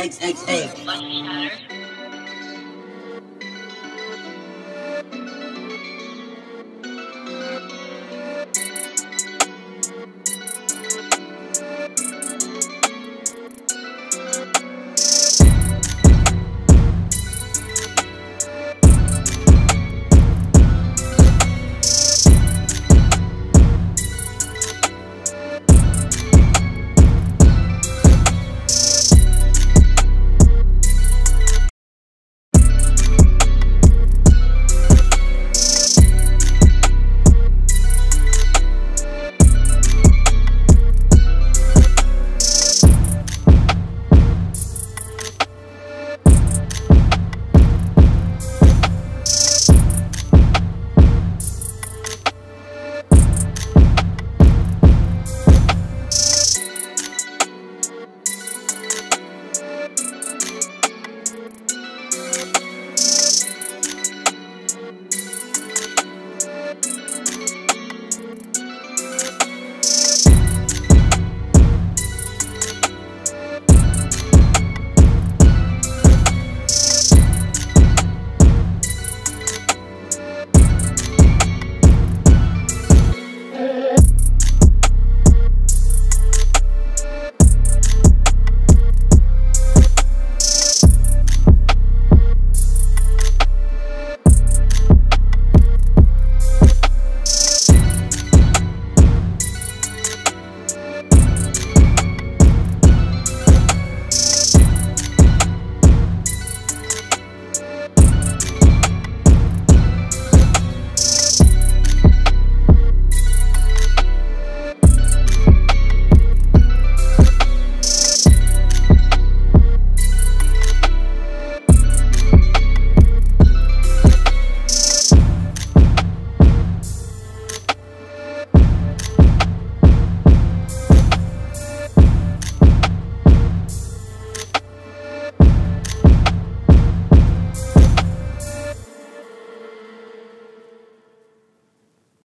XXX.